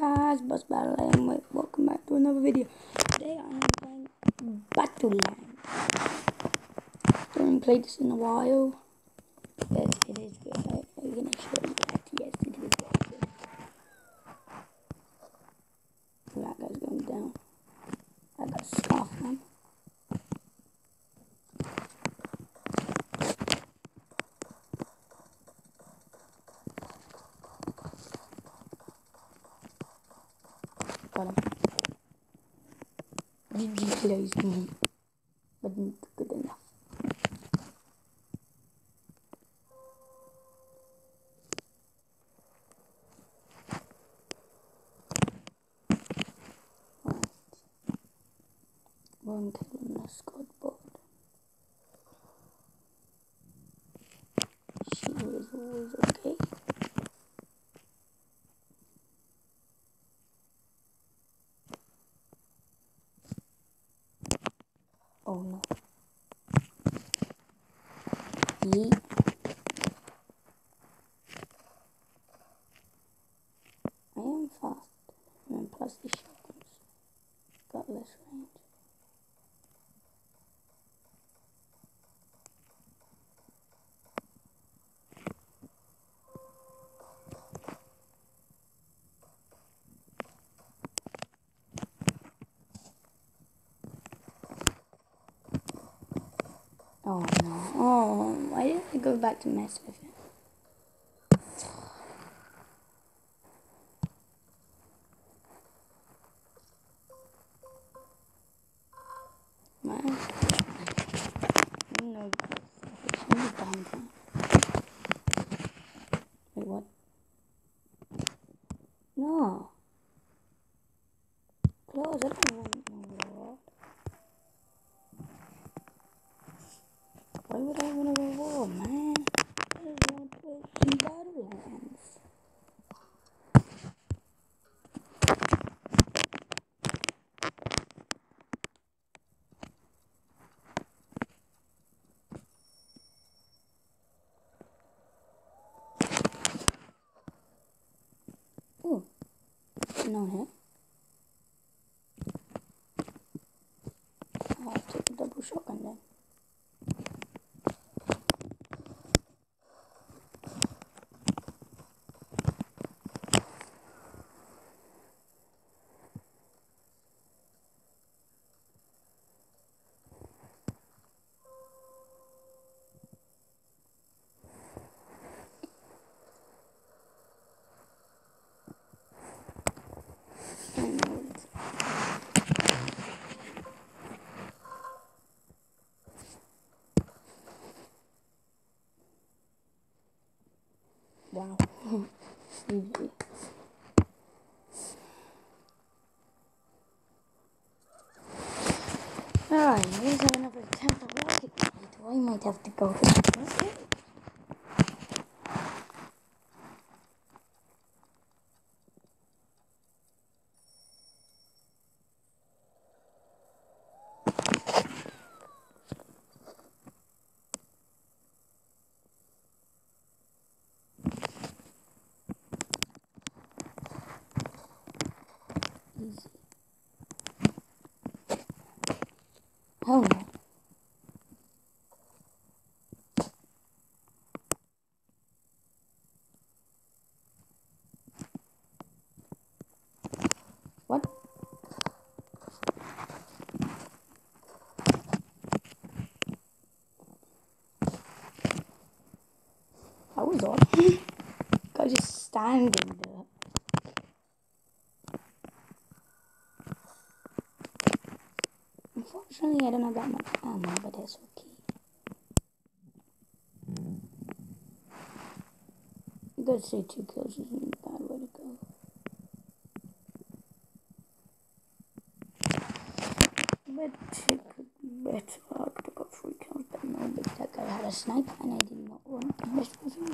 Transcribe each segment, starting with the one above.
guys, Buzz Battle and welcome back to another video. Today I am playing Battleland. Haven't played this in a while. Yes, it is good. I, I'm gonna show you that. Yes, it is good. That guy's going down. I. Got him. But not good enough. One kill on the squad board. She was always okay. Oh no. Yeet. I am fast. And plus the shotguns got less range. Oh no. Oh, why did I go back to mess with it? Wait, what? No. Close. I would I want a reward, man? I just want to play some Battlelands. Ooh, no hit. I'll take a double shotgun then. I know it's Wow. Easy. Alright, here's another attempt at rocket. I might have to go for that. Okay. Easy. No. What? That was odd. Guy just standing there. Unfortunately, I don't have that much ammo, but that's okay. You gotta say two kills isn't a bad way to go. But it could be better. I could have got three kills, but no, that guy had a sniper and I did not want to mess with him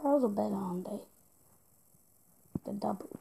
tomorrow's a better on. The double.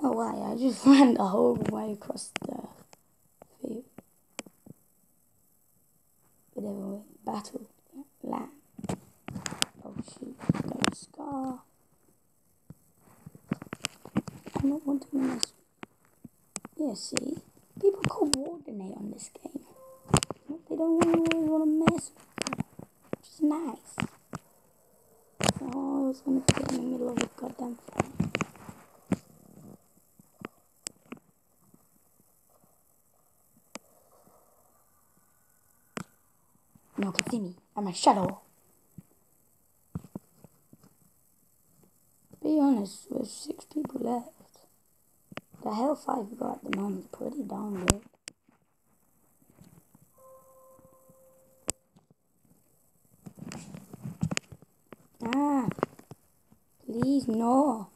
Oh why? I just ran the whole way across the field. Whatever way. Battle. Land. Oh shoot. Got a scar. I'm not wanting this. Yeah, see? People coordinate on this game. They don't always want to mess. Which is nice. Oh, I was gonna get in the middle of a goddamn fight. No one can see me. I'm a shadow. Be honest, with six people left. The hellfire we got at the moment is pretty darn good. No.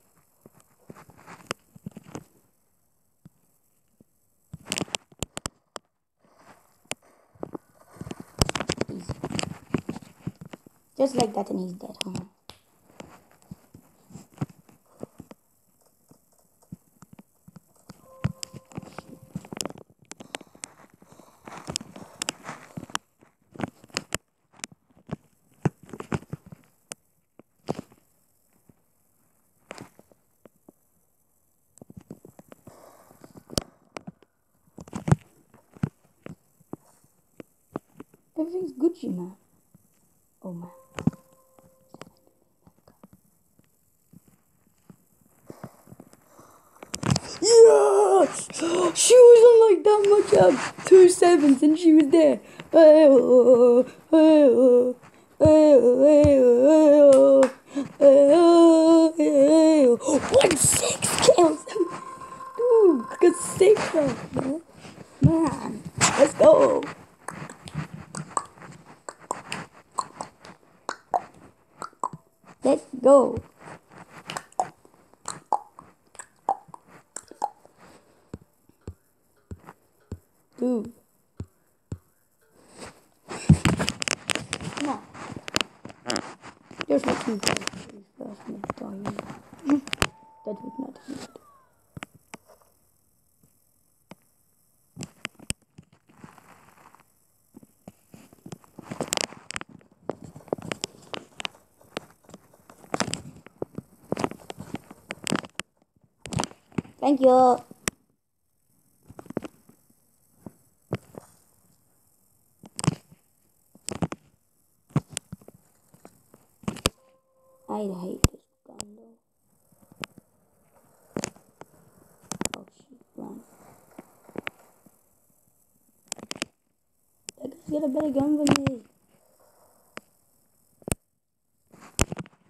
Just like that, and he's dead. Huh? Everything's Gucci, man. Oh, man. Yeah! She was on like that much up. Two sevens and she was there. One six kills. Dude, got six of them. Man, let's go. Let's go. Come on. There's my two guys. First, my dying. That would not be good. Thank you. I hate this gun though. Oh shit, run. That guy's got a better gun than me.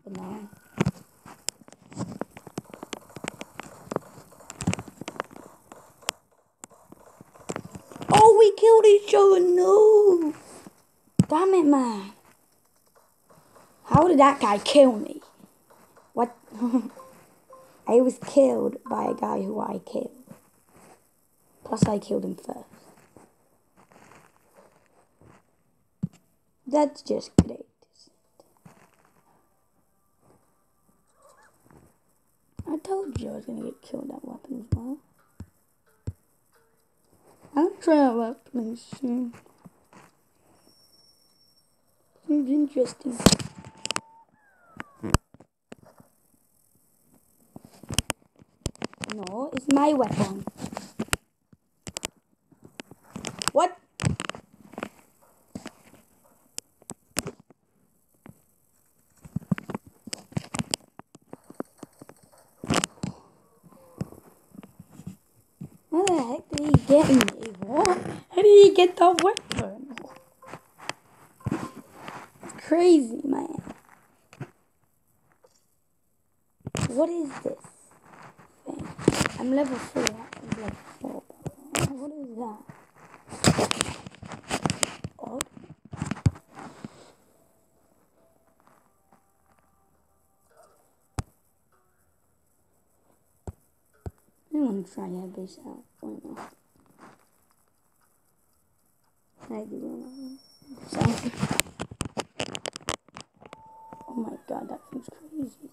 But no. Oh, we other. No. Damn it, man. How did that guy kill me? What? I was killed by a guy who I killed. Plus, I killed him first. That's just great. I told you I was gonna get killed that weapon as well. I'll try a weapon soon. Seems interesting. No, it's my weapon. What? How the What? How did he get that weapon? Crazy, man. What is this thing? I'm level 4. I'm level 4. What is that? Odd. I want to try base out. Why not? Oh my god, that thing's crazy.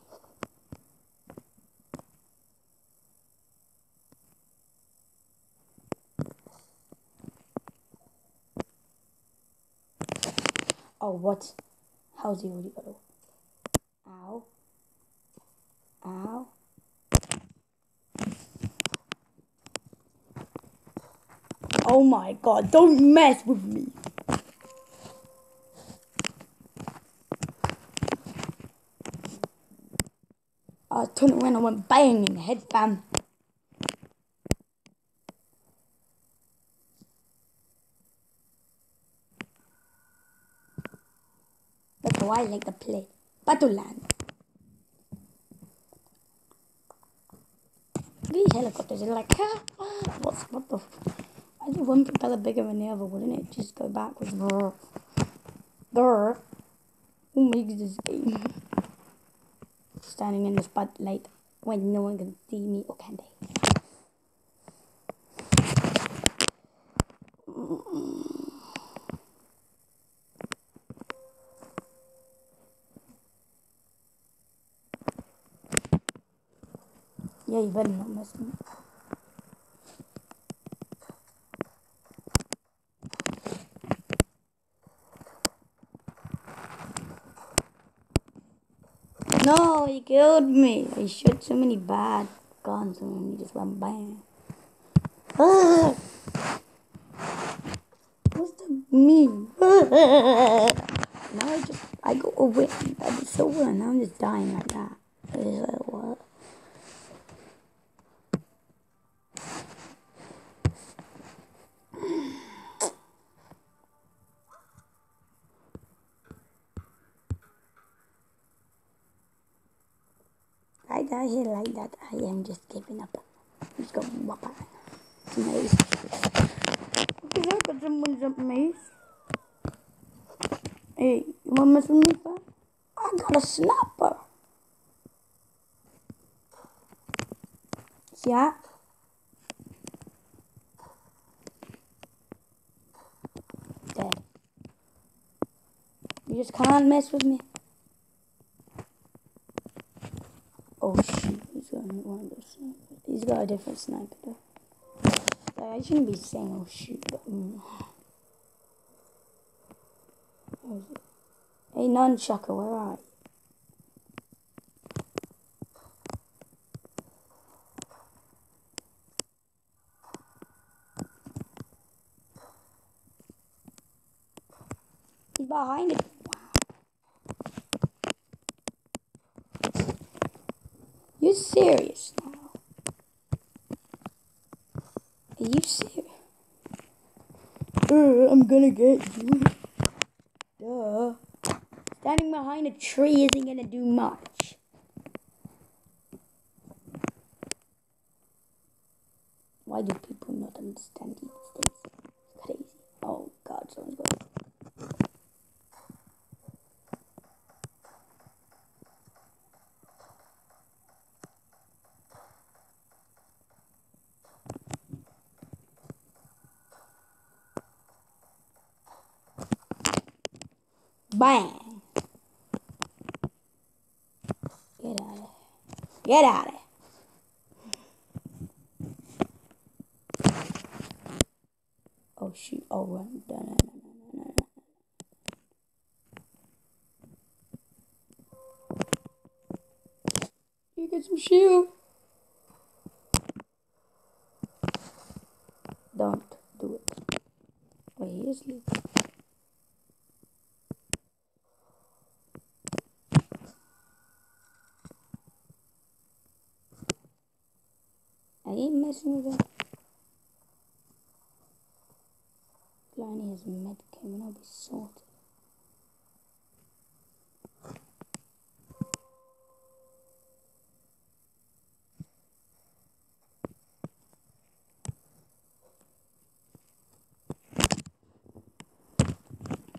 Oh, what? How's he already got Oh my god, don't mess with me. I turned around and went bang in the head, fam. That's how I like to play. Battleland. These helicopters are like, ah, what's, what the? I do one propeller bigger than the other, wouldn't it? Just go backwards. Brr. Who makes this game? Standing in the spotlight when no one can see me or can they? Yeah, you better not mess me. No, he killed me. He shot so many bad guns and he just went bang. Ah! What's the mean? now I just I go away. I was so well. Now I'm just dying like that. It's like? I die here like that. I am just giving up. I'm just going whop out. It's maze. Okay, I got someone's up maze. Hey, you wanna mess with me, fam? I got a. See that? Dead. You just can't mess with me. Oh shoot, he's got one of those snipers. He's got a different sniper though. Like, I shouldn't be saying oh shoot, but mm. Where is it? Hey nunchucker, where are you? He's behind it. Wow. You serious now? Are you serious? Uh, I'm gonna get you. Duh. Standing behind a tree isn't gonna do much. Why do people not understand these Bang! Get out of here. Get out of here. Oh shoot. Oh run. No, no, no, no, no, no. You get some shield. Don't do it. Wait, he is sleeping. I ain't messing with him. Granny has med came and I'll be sorted.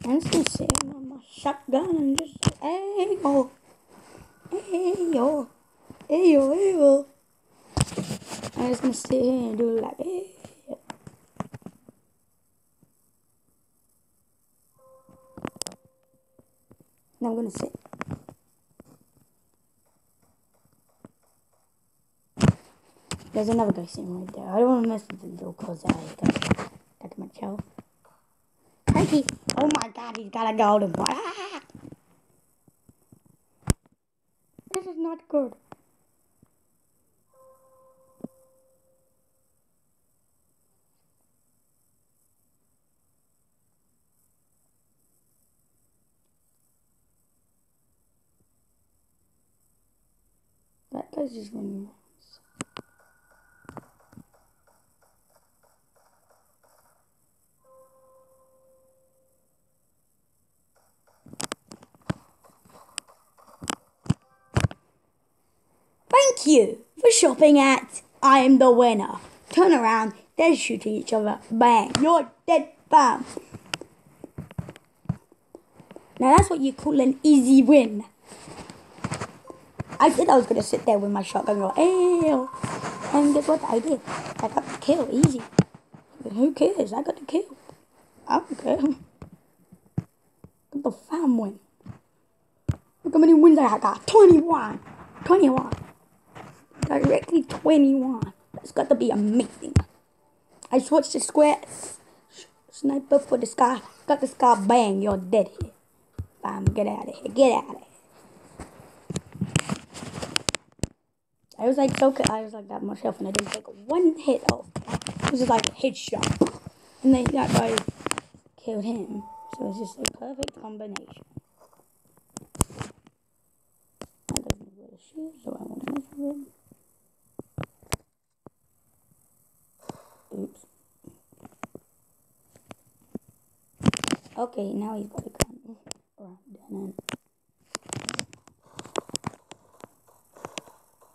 I'm just sitting on my shotgun and just hey yo, hey yo, hey yo, hey yo. I'm just gonna sit here and do it like. Now I'm gonna sit. There's another guy sitting right there. I don't want to mess with him though, cause I got got my chow. Frankie, Oh my god, he's got a golden one. Ah! This is not good. Just. Thank you for shopping at I am the winner. Turn around, they're shooting each other. Bang, you're dead, bam. Now that's what you call an easy win. I said I was gonna sit there with my shotgun and go, ew. And guess what? I did. I got the kill, easy. Who cares? I got the kill. I don't care. The fam win. Look how many wins I got. 21. 21. Directly 21. That's got to be amazing. I switched to square. Sniper for the sky. Got the sky. Bang. You're dead here. Bam. Get out of here. Get out of here. I was like so I was like that myself and I didn't take one hit off. It was just like a headshot. And then that guy killed him. So it's just a perfect combination. I don't the shield, so I want to it. Oops. Okay, now he's got a gun. Right,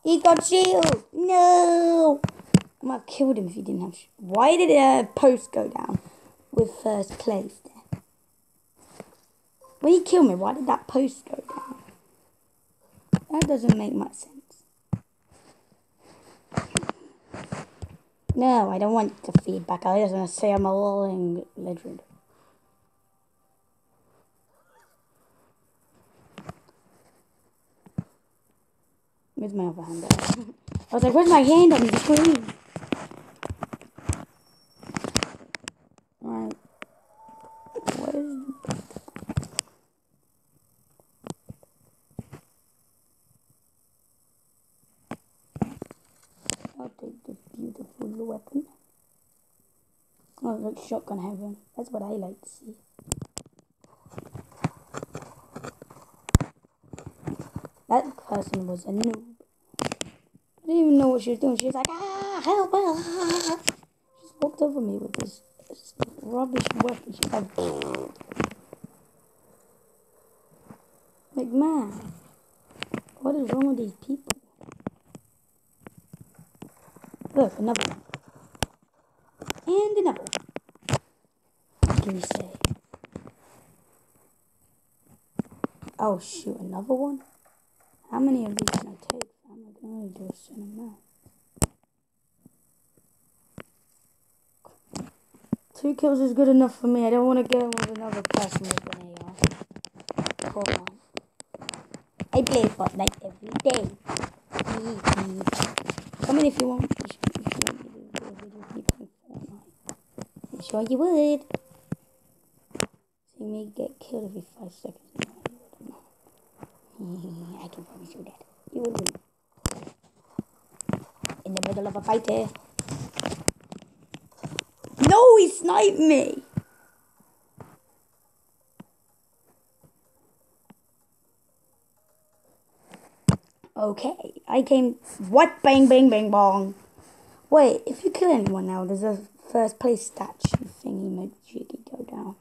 He got shield. No. I might have killed him if he didn't have. shield. Why did a post go down with first place there? When he killed me, why did that post go down? That doesn't make much sense. No, I don't want the feedback. I just want to say I'm a rolling legend. Where's my other hand? I was like, where's my hand on the screen? Right. Where's... I'll take this beautiful weapon. Oh, like shotgun heaven. That's what I like to see. That person was a noob. Didn't even know what she was doing. She was like, ah, help, ah. She just walked over me with this, this rubbish weapon. She's like, like, man, what is wrong with these people? Look, another one. And another one. What can you say? Oh, shoot, another one? How many of these can I take? I'm Two kills is good enough for me. I don't want to go with another person with an AR. Hold on. I play Fortnite every day. Come in if you want. If you want me to do a video playing Fortnite. I'm sure you would. You may get killed every five seconds. I can promise you that. You win. In the middle of a fight here. No, he sniped me. Okay, I came. What? Bang, bang, bang, bong. Wait, if you kill anyone now, there's a first place statue thingy majiggy go down.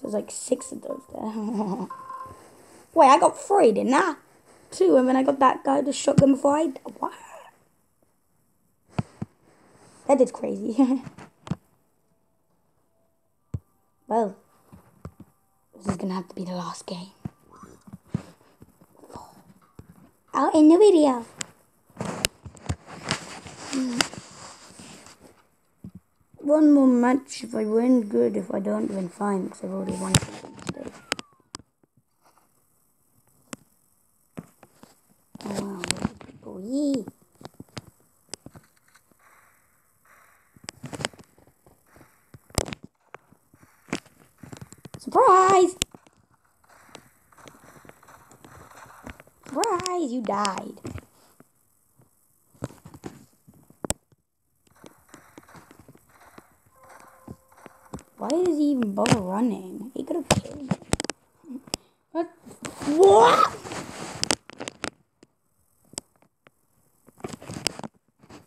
There's like six of those there. Wait, I got three, didn't I? Two, and then I got that guy, the shotgun before I... What? That is crazy. well, this is gonna have to be the last game. I'll end the video. Hmm. One more match. If I win, good. If I don't, win, fine. Because I've already won. Oh wow, people. Yee. Rise! Rise! you died. Why is he even bubble running? He could have killed me. What? What?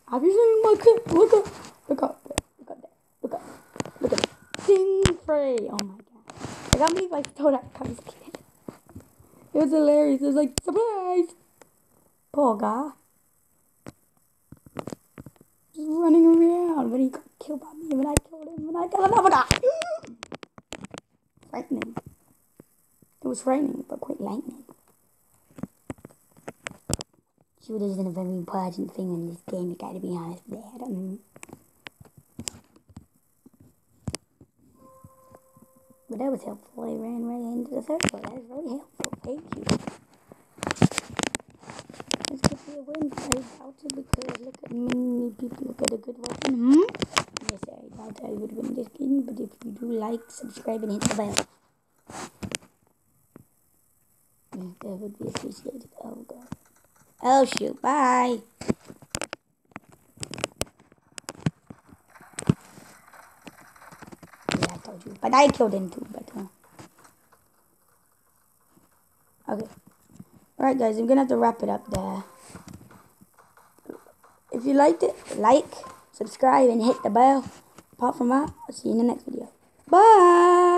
Have you seen my kid? Look up! Look up! Look up! Look up! Look up! Sing free! Oh my god. I can't believe I stole kid. It was hilarious. It was like, surprise! Poor guy. Just running around when he got killed by me, when I killed him, when I killed another guy. frightening. It was frightening, but quite lightning. Shooters isn't a very important thing in this game, you gotta be honest there. I don't But that was helpful. I ran right into the circle. That was really helpful. Thank you. This could be a win. I doubt it because look at many people look at a good weapon. Hmm? Yes, I doubt I would win this game, but if you do like, subscribe, and hit the bell. That would be appreciated. Oh god. Oh shoot, bye. Yeah, I told you. But I killed him too, but uh, Okay. Alright guys, I'm gonna have to wrap it up there. If you liked it, like, subscribe, and hit the bell. Apart from that, I'll see you in the next video. Bye!